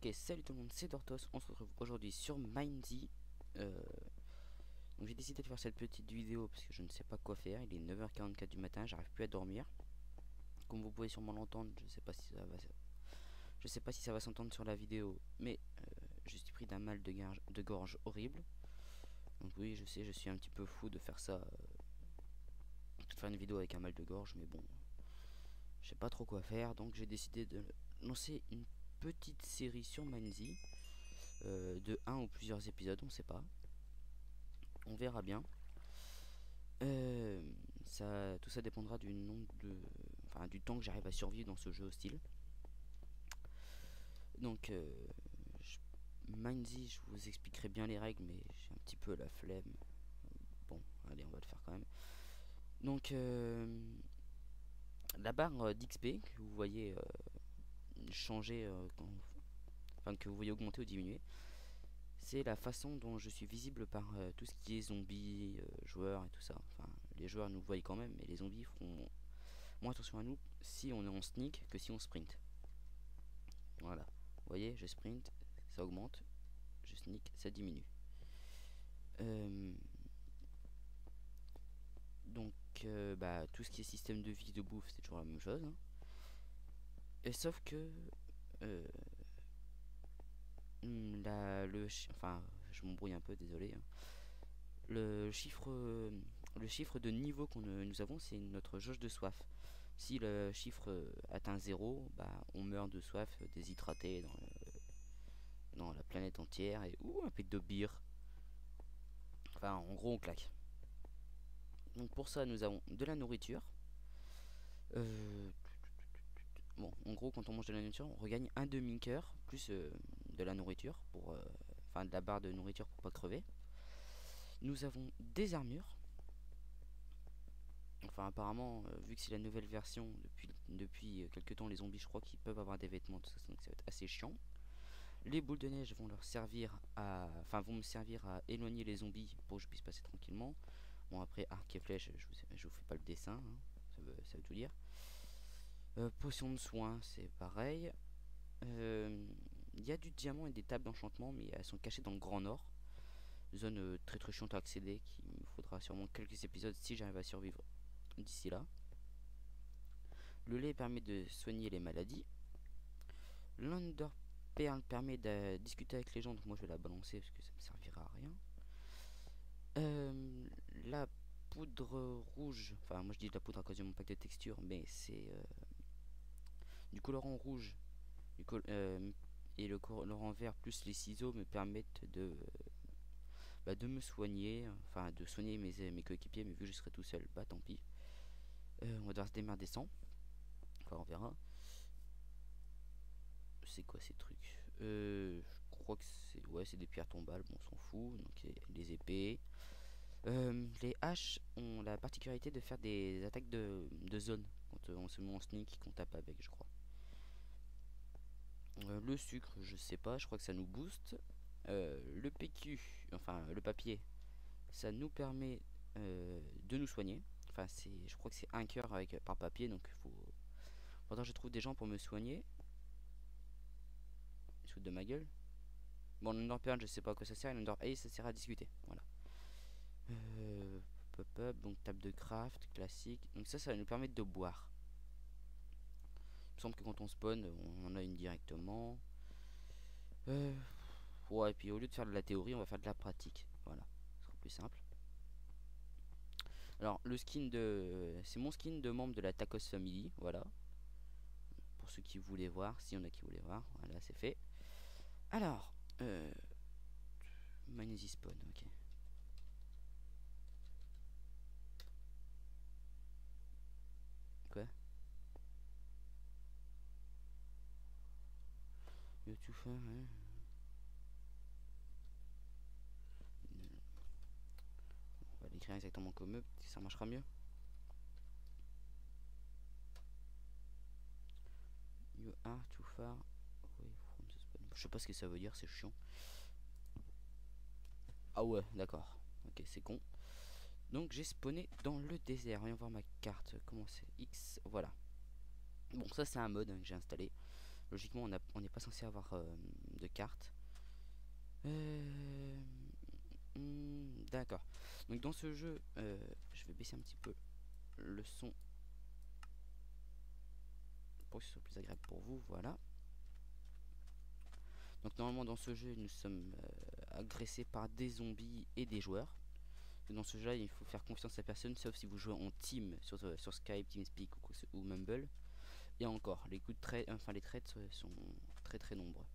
Ok, salut tout le monde, c'est Dortos. On se retrouve aujourd'hui sur Mindy. Euh, j'ai décidé de faire cette petite vidéo parce que je ne sais pas quoi faire. Il est 9h44 du matin, j'arrive plus à dormir. Comme vous pouvez sûrement l'entendre, je sais pas si ça va. Je sais pas si ça va s'entendre sur la vidéo, mais euh, je suis pris d'un mal de, gorge, de gorge horrible. Donc oui, je sais, je suis un petit peu fou de faire ça. Euh, de faire une vidéo avec un mal de gorge, mais bon, je sais pas trop quoi faire, donc j'ai décidé de lancer une petite série sur Manzi euh, de un ou plusieurs épisodes, on sait pas. On verra bien. Euh, ça, tout ça dépendra du nombre de, enfin, du temps que j'arrive à survivre dans ce jeu hostile. Donc, euh, je, vous expliquerai bien les règles, mais j'ai un petit peu la flemme. Bon, allez, on va le faire quand même. Donc, euh, la barre d'XP que vous voyez changer, euh, quand, enfin que vous voyez augmenter ou diminuer, c'est la façon dont je suis visible par euh, tout ce qui est zombies, euh, joueurs et tout ça. Enfin, les joueurs nous voient quand même, mais les zombies feront moins attention à nous si on est en sneak que si on sprint. Voilà, vous voyez, je sprint, ça augmente, je sneak, ça diminue. donc, bah, tout ce qui est système de vie, de bouffe, c'est toujours la même chose. Hein. Sauf que euh, la, le enfin je m'embrouille un peu désolé hein. le chiffre le chiffre de niveau qu'on nous avons c'est notre jauge de soif. Si le chiffre atteint 0 bah on meurt de soif déshydraté dans, dans la planète entière et ou un peu de bière. Enfin en gros on claque. Donc pour ça nous avons de la nourriture euh, Bon, en gros, quand on mange de la nourriture, on regagne un demi-cœur plus euh, de la nourriture, pour, euh, enfin de la barre de nourriture pour pas crever. Nous avons des armures. Enfin, apparemment, euh, vu que c'est la nouvelle version, depuis, depuis quelques temps, les zombies, je crois qu'ils peuvent avoir des vêtements, tout ça, donc ça va être assez chiant. Les boules de neige vont leur servir à, enfin, vont me servir à éloigner les zombies pour que je puisse passer tranquillement. Bon, après, arc et flèche, je vous, vous fais pas le dessin, hein, ça, veut, ça veut tout dire. Euh, potion de soin, c'est pareil. Il euh, y a du diamant et des tables d'enchantement, mais elles sont cachées dans le Grand Nord. Zone euh, très très chiante à accéder, qui me faudra sûrement quelques épisodes si j'arrive à survivre d'ici là. Le lait permet de soigner les maladies. L'Underpearl permet de discuter avec les gens, donc moi je vais la balancer parce que ça me servira à rien. la poudre rouge, enfin moi je dis de la poudre à cause de mon pack de texture, mais c'est du colorant rouge euh, et le colorant vert plus les ciseaux me permettent de bah, de me soigner enfin de soigner mes, mes coéquipiers mais vu que je serai tout seul bah tant pis. Euh, on va devoir se démerder sans. Enfin on verra. C'est quoi ces trucs? Euh, je crois que c'est ouais c'est des pierres tombales bon on s'en fout. Les épées. Les haches ont la particularité de faire des attaques de, de zone quand on se met en sneak qu'on tape avec je crois le sucre, je sais pas, je crois que ça nous booste. Euh, le PQ, enfin le papier, ça nous permet euh, de nous soigner. Enfin, c'est, je crois que c'est un cœur avec par papier, donc faut. Pendant je trouve des gens pour me soigner. Ils de ma gueule. Bon, l'Under je sais pas à quoi ça sert. L'Under ça sert à discuter. Voilà. pop-up, donc table de craft classique. Donc ça, ça va nous permettre de boire me semble que quand on spawn, on en a une directement. Euh, ouais, et puis au lieu de faire de la théorie, on va faire de la pratique. Voilà, ce sera plus simple. Alors, le skin de... C'est mon skin de membre de la Tacos Family, voilà. Pour ceux qui voulaient voir, s'il y en a qui voulaient voir, voilà, c'est fait. Alors, euh... Magnésie spawn, ok. Quoi tout faire. On va l'écrire exactement comme eux, ça marchera mieux. You are too far Je sais pas ce que ça veut dire, c'est chiant. Ah ouais, d'accord. Ok, c'est con. Donc j'ai spawné dans le désert. Voyons voir ma carte. Comment c'est X, voilà. Bon, ça c'est un mode hein, que j'ai installé. Logiquement, on n'est pas censé avoir de cartes. Hmm, d'accord. Donc dans ce jeu, je vais baisser un petit peu le son pour que ce soit plus agréable pour vous. Voilà. Donc normalement dans ce jeu, nous sommes agressés par des zombies et des joueurs dans ce jeu il faut faire confiance à personne sauf si vous jouez en team sur, euh, Skype, TeamSpeak ou Mumble. Et encore, les coups de trait, enfin les traites sont très très nombreux.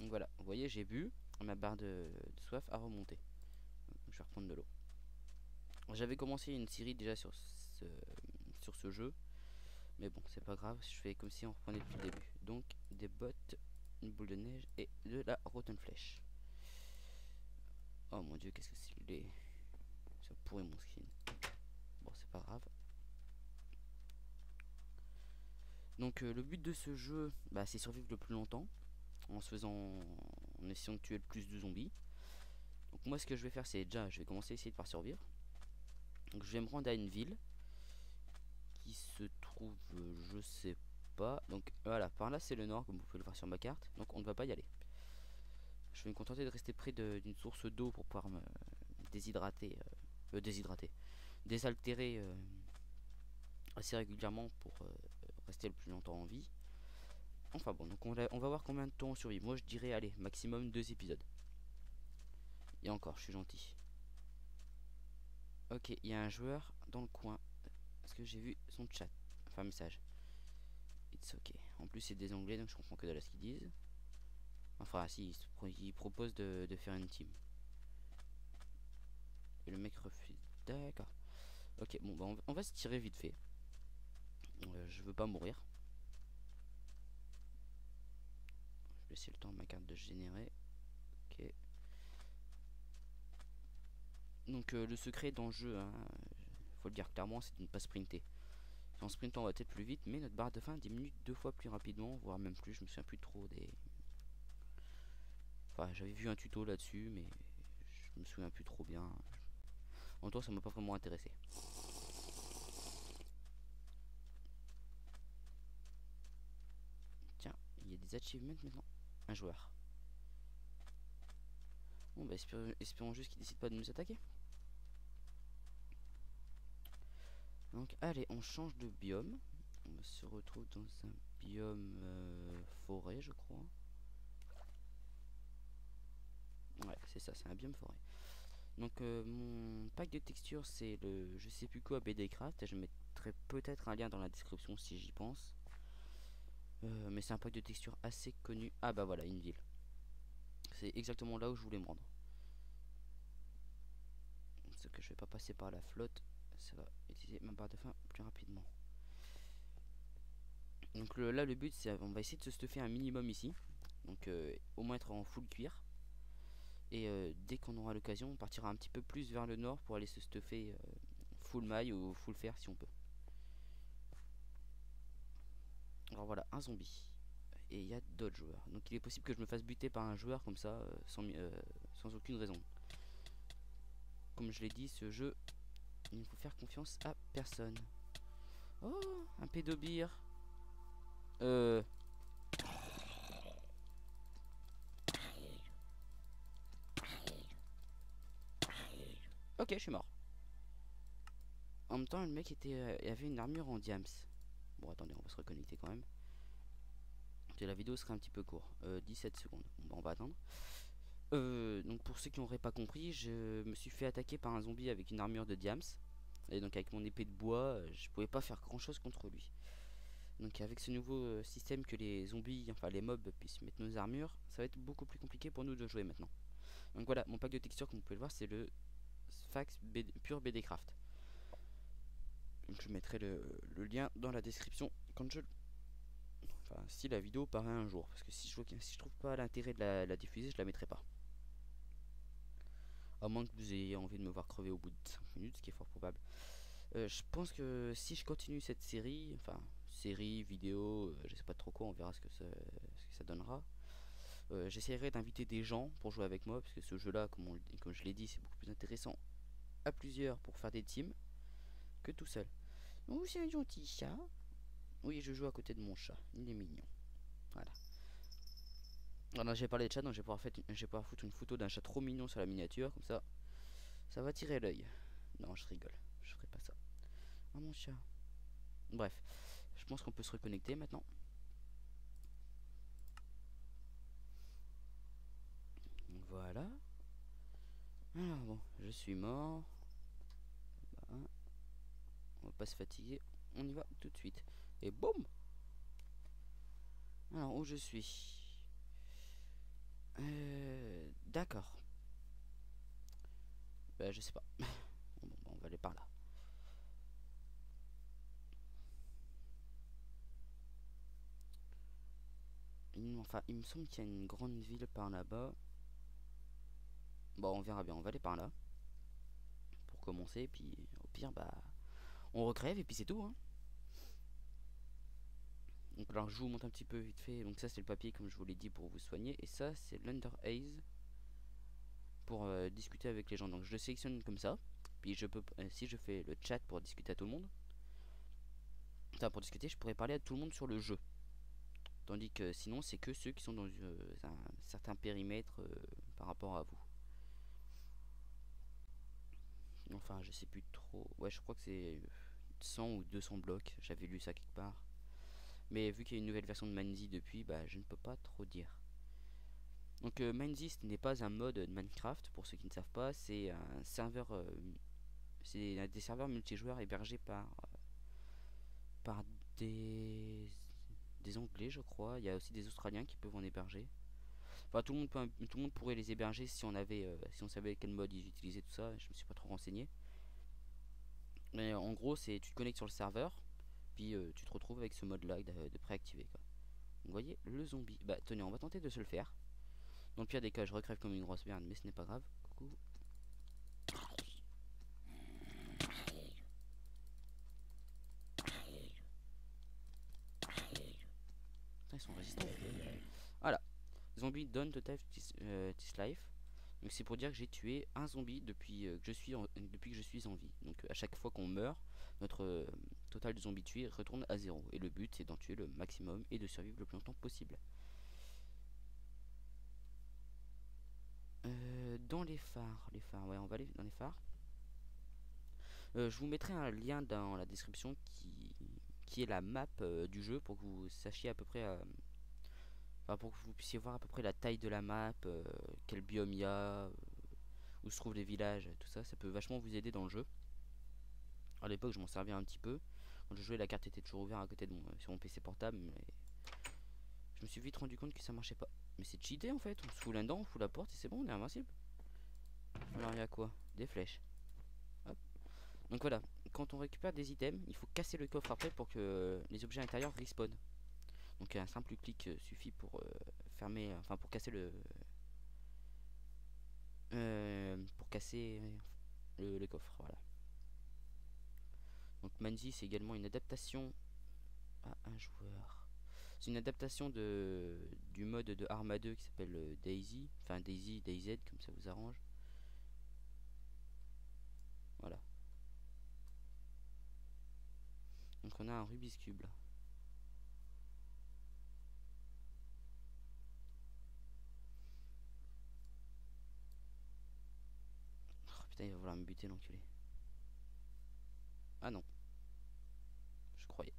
Donc voilà, vous voyez, j'ai bu, ma barre de, soif a remonté. je vais reprendre de l'eau. J'avais commencé une série déjà sur ce, sur ce jeu. Mais bon, c'est pas grave, je fais comme si on reprenait depuis le début. Donc, des bottes, une boule de neige et de la rotten flèche. Oh mon dieu, qu'est-ce que c'est Ça pourrit mon skin. Bon, c'est pas grave. Donc euh, le but de ce jeu, bah, c'est survivre le plus longtemps en se faisant, en essayant de tuer le plus de zombies. Donc moi, ce que je vais faire, c'est déjà, je vais commencer à essayer de faire survivre. Donc je vais me rendre à une ville qui se trouve, je sais pas. Donc voilà, par là c'est le nord, comme vous pouvez le voir sur ma carte. Donc on ne va pas y aller. Je vais me contenter de rester près d'une source d'eau pour pouvoir me déshydrater, euh, euh déshydrater, désaltérer euh, assez régulièrement pour euh, rester le plus longtemps en vie. Enfin bon, donc on va, voir combien de temps on survit. Moi je dirais, allez, maximum deux épisodes. Et encore, je suis gentil. Ok, il y a un joueur dans le coin. Est-ce que j'ai vu son chat? Enfin, message. It's ok. En plus, c'est des anglais, donc je comprends que de ce qu'ils disent. Enfin, si, il, propose de, faire une team. Le mec refuse. D'accord. Ok, bon, bah on, va se tirer vite fait. Euh, je veux pas mourir. Je vais laisser le temps à ma carte de générer. Ok. Donc euh, le secret dans le jeu, hein, faut le dire clairement, c'est de ne pas sprinter. En sprintant on va peut-être plus vite, mais notre barre de fin diminue deux fois plus rapidement, voire même plus, je me souviens plus trop des, Enfin, j'avais vu un tuto là-dessus, mais je me souviens plus trop bien. En tout cas, ça m'a pas vraiment intéressé. Tiens, il y a des achievements maintenant. Un joueur. Bon, bah espérons, juste qu'il décide pas de nous attaquer. Donc, allez, on change de biome. On se retrouve dans un biome euh, forêt, je crois. Ouais, c'est ça, c'est un biome forêt. Donc euh, mon pack de textures c'est le je sais plus quoi BDcraft et je mettrai peut-être un lien dans la description si j'y pense. Euh, mais c'est un pack de textures assez connu. Ah bah voilà, une ville. C'est exactement là où je voulais me rendre. Ce que je vais pas passer par la flotte, ça va utiliser ma barre de fin plus rapidement. Donc là le but c'est on va essayer de se stuffer un minimum ici. Donc euh, au moins être en full cuir. Et euh, dès qu'on aura l'occasion, on partira un petit peu plus vers le nord pour aller se stuffer full maille ou full fer si on peut. Alors voilà, un zombie. Et il y a d'autres joueurs. Donc il est possible que je me fasse buter par un joueur comme ça, euh, sans, sans aucune raison. Comme je l'ai dit, ce jeu, il ne faut faire confiance à personne. Oh, un pédobire. Euh... Ok, je suis mort. En même temps, le mec était, euh, avait une armure en diams. Bon, attendez, on va se reconnecter quand même. la vidéo serait un petit peu court. 17 euh, secondes. Bon, on va attendre. Euh, donc pour ceux qui n'auraient pas compris, je me suis fait attaquer par un zombie avec une armure de diams. Et donc avec mon épée de bois, je pouvais pas faire grand chose contre lui. Donc avec ce nouveau système que les zombies, enfin les mobs puissent mettre nos armures, ça va être beaucoup plus compliqué pour nous de jouer maintenant. Donc voilà, mon pack de textures comme vous pouvez le voir c'est le fax pure BDcraft. Donc je mettrai le, lien dans la description quand je enfin si la vidéo paraît un jour. Parce que si je si trouve pas l'intérêt de la, diffuser je la mettrai pas. À moins que vous ayez envie de me voir crever au bout de 5 minutes ce qui est fort probable. Euh, je pense que si je continue cette série enfin série vidéo euh, je sais pas trop quoi on verra ce que ça, ce que ça donnera. Euh, j'essaierai d'inviter des gens pour jouer avec moi parce que ce jeu là comme, comme je l'ai dit c'est beaucoup plus intéressant à plusieurs pour faire des teams que tout seul. Oh, c'est un gentil chat. Oui, je joue à côté de mon chat. Il est mignon. Voilà. Alors j'ai parlé de chat, donc je vais pouvoir, je vais foutre une photo d'un chat trop mignon sur la miniature, comme ça, ça va tirer l'œil. Non, je rigole, je ferai pas ça. Oh mon chat. Bref, je pense qu'on peut se reconnecter maintenant. Voilà. Alors bon, je suis mort. Pas se fatiguer, on y va tout de suite. Et boum Alors, où je suis? Euh, D'accord. Bah, je sais pas. Bon, on va aller par là. Enfin, il me semble qu'il y a une grande ville par là-bas. Bon, on verra bien. On va aller par là. Pour commencer. Puis, au pire, bah, on recrève et puis c'est tout. Hein. Donc alors je vous montre un petit peu vite fait. Donc ça c'est le papier comme je vous l'ai dit pour vous soigner. Et ça c'est l'Under Haze pour euh, discuter avec les gens. Donc je le sélectionne comme ça. Puis je peux, euh, si je fais le chat pour discuter à tout le monde, ça pour discuter, je pourrais parler à tout le monde sur le jeu. Tandis que sinon c'est que ceux qui sont dans euh, un certain périmètre par rapport à vous. Enfin je sais plus trop. Ouais je crois que c'est 100 ou 200 blocs. J'avais lu ça quelque part. Mais vu qu'il y a une nouvelle version de Manzi depuis, bah, je ne peux pas trop dire. Donc euh, Manzi, ce n'est pas un mode de Minecraft, pour ceux qui ne savent pas, c'est un serveur, euh, c'est des serveurs multijoueurs hébergés par, euh, par des, des Anglais, je crois. Il y a aussi des Australiens qui peuvent en héberger. Enfin, tout le monde, peut, tout le monde pourrait les héberger si on avait, si on savait quel mode ils utilisaient tout ça. Je me suis pas trop renseigné. Mais en gros, c'est tu te connectes sur le serveur, puis euh, tu te retrouves avec ce mode là de, préactiver quoi. vous voyez le zombie. Bah tenez, on va tenter de se le faire. Dans le pire des cas, je recrève comme une grosse merde, mais ce n'est pas grave. Coucou. ils sont résistants. Voilà. Zombie done to this, euh, life. Donc c'est pour dire que j'ai tué un zombie depuis, euh, que je suis depuis que je suis en vie. Donc à chaque fois qu'on meurt, notre total de zombies tués retourne à zéro. Et le but c'est d'en tuer le maximum et de survivre le plus longtemps possible. Euh, dans les phares, les phares, ouais, on va aller dans les phares. Euh, je vous mettrai un lien dans la description qui, qui est la map euh, du jeu pour que vous sachiez à peu près, pour que vous puissiez voir à peu près la taille de la map, quel biome il y a, où se trouvent les villages, tout ça. Ça peut vachement vous aider dans le jeu. À l'époque, je m'en servais un petit peu. Quand je jouais, la carte était toujours ouverte à côté de mon, mon PC portable, mais je me suis vite rendu compte que ça marchait pas. Mais c'est cheaté en fait, on se fout là-dedans, on fout la porte et c'est bon, on est invincible. Alors il y a quoi? Des flèches. Donc voilà, quand on récupère des items, il faut casser le coffre après pour que les objets intérieurs respawn. Donc un simple clic euh, suffit pour euh, fermer, enfin pour casser le, euh, pour casser le, coffre. Voilà. Donc Manzi c'est également une adaptation à un joueur. C'est une adaptation de du mode de Arma 2 qui s'appelle euh, Daisy, enfin Daisy, DayZ comme ça vous arrange. Voilà. Donc on a un Rubik's Cube là. Oh, putain, il va vouloir me buter l'enculé. Ah non. Je croyais.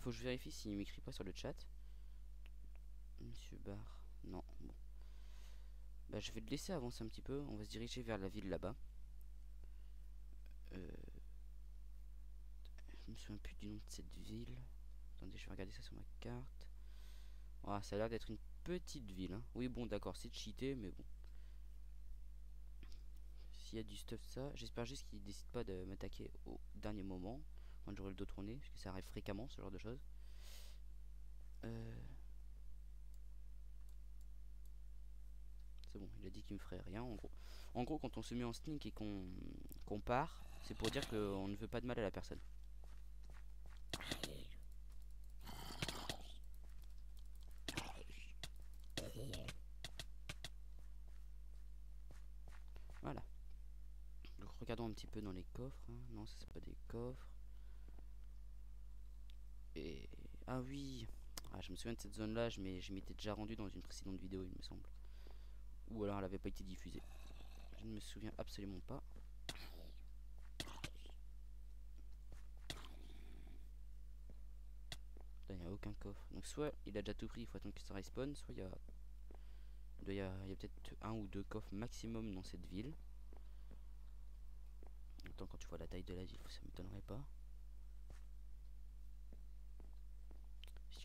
Faut que je vérifie s'il m'écrit pas sur le chat. Monsieur Bar. Non. Bah je vais le laisser avancer un petit peu. On va se diriger vers la ville là-bas. Euh je me souviens plus du nom de cette ville. Attendez, je vais regarder ça sur ma carte. Ah, ça a l'air d'être une petite ville. Hein. Oui, bon, d'accord, c'est cheaté, mais bon. S'il y a du stuff, ça. J'espère juste qu'il décide pas de m'attaquer au dernier moment. Quand j'aurai le dos tourné, parce que ça arrive fréquemment, ce genre de choses. Euh. C'est bon, il a dit qu'il me ferait rien, en gros. En gros, quand on se met en sneak et qu'on part, c'est pour dire qu'on ne veut pas de mal à la personne. Voilà. Donc regardons un petit peu dans les coffres. Hein. Non, ça c'est pas des coffres. Et... Ah oui Ah, je me souviens de cette zone-là, je m'étais déjà rendu dans une précédente vidéo, il me semble. Ou alors elle avait pas été diffusée. Je ne me souviens absolument pas. Aucun coffre. Donc soit il a déjà tout pris, il faut attendre que ça respawn, soit il y a, il peut-être un ou deux coffres maximum dans cette ville. Autant quand tu vois la taille de la ville, ça m'étonnerait pas.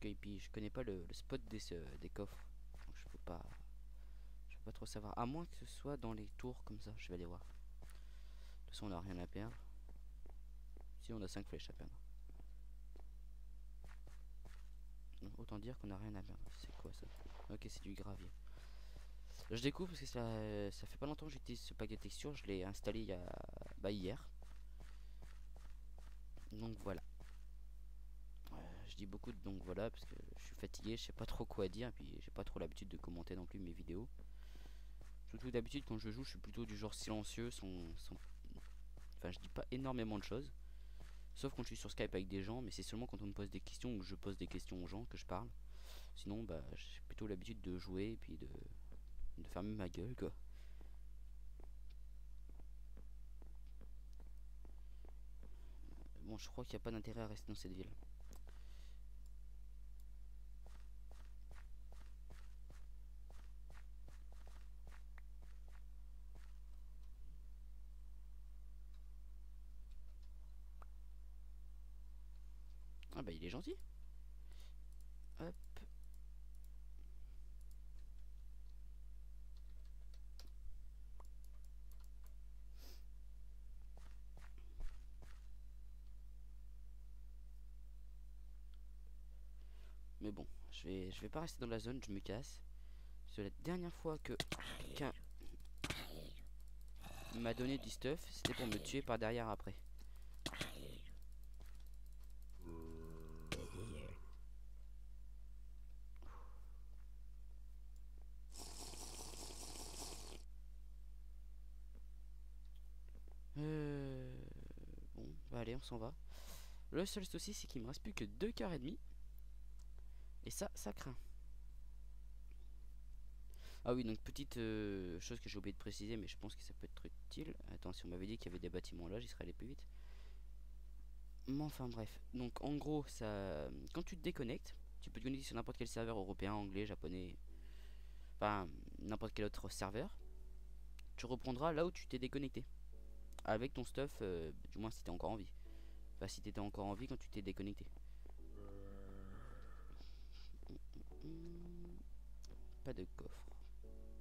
Puis je connais pas le, spot des, euh, des coffres, donc je peux pas, je peux pas trop savoir. À moins que ce soit dans les tours comme ça, je vais aller voir. De toute façon, on a rien à perdre. Si on a 5 flèches à perdre. Donc, autant dire qu'on a rien à perdre. C'est quoi ça Ok, c'est du gravier. Je découvre parce que ça, ça fait pas longtemps que j'utilise ce pack de textures. Je l'ai installé il y a bah, hier. Donc voilà. Euh, je dis beaucoup de donc voilà parce que je suis fatigué, je sais pas trop quoi dire. Et puis j'ai pas trop l'habitude de commenter non plus mes vidéos. Surtout d'habitude quand je joue, je suis plutôt du genre silencieux, sans, sans- Enfin, je dis pas énormément de choses. Sauf quand je suis sur Skype avec des gens, mais c'est seulement quand on me pose des questions ou que je pose des questions aux gens que je parle. Sinon, bah, j'ai plutôt l'habitude de jouer et puis de, de fermer ma gueule, quoi. Bon, je crois qu'il n'y a pas d'intérêt à rester dans cette ville. Mais bon, je vais, je vais pas rester dans la zone, je me casse. Que la dernière fois que quelqu'un m'a donné du stuff, c'était pour me tuer par derrière après. Euh... Bon, bah allez, on s'en va. Le seul souci, c'est qu'il me reste plus que deux cœurs et demi. Et ça, ça craint. Ah oui, donc petite euh, chose que j'ai oublié de préciser, mais je pense que ça peut être utile. Attends, si on m'avait dit qu'il y avait des bâtiments là, j'y serais allé plus vite. Mais enfin bref, donc en gros, ça, quand tu te déconnectes, tu peux te connecter sur n'importe quel serveur européen, anglais, japonais, enfin n'importe quel autre serveur. Tu reprendras là où tu t'es déconnecté, avec ton stuff, euh, du moins si t'es encore en vie. Enfin, si t'étais encore en vie quand tu t'es déconnecté. Pas de coffre.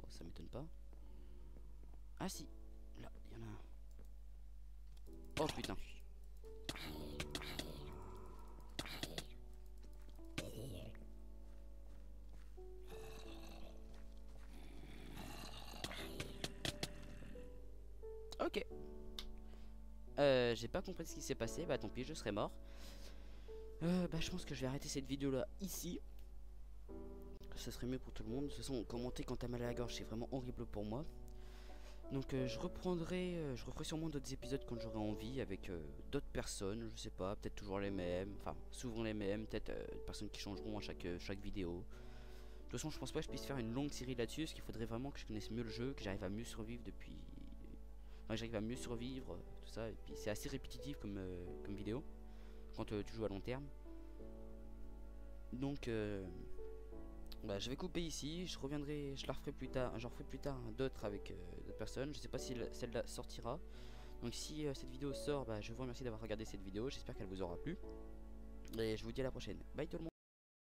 Bon, ça m'étonne pas. Ah si, là, il y en a un. Oh putain. Ok. Euh, j'ai pas compris ce qui s'est passé. Bah tant pis, je serai mort. Euh, bah je pense que je vais arrêter cette vidéo là ici. Ça serait mieux pour tout le monde. De toute façon, commenter quand t'as mal à la gorge, c'est vraiment horrible pour moi. Donc euh, je reprendrai, euh, je referai sûrement d'autres épisodes quand j'aurai envie avec euh, d'autres personnes, je sais pas, peut-être toujours les mêmes, enfin souvent les mêmes, peut-être des personnes qui changeront à chaque, chaque vidéo. De toute façon, je pense pas que je puisse faire une longue série là-dessus, parce qu'il faudrait vraiment que je connaisse mieux le jeu, que j'arrive à mieux survivre depuis. Enfin, j'arrive à mieux survivre, ça, et puis c'est assez répétitif comme, euh, vidéo quand euh, tu joues à long terme. Donc. euh, bah, je vais couper ici, je reviendrai, je la referai plus tard, j'en referai plus tard hein, d'autres avec d'autres personnes. Je sais pas si celle-là sortira. Donc si cette vidéo sort, bah, je vous remercie d'avoir regardé cette vidéo, j'espère qu'elle vous aura plu. Et je vous dis à la prochaine. Bye tout le monde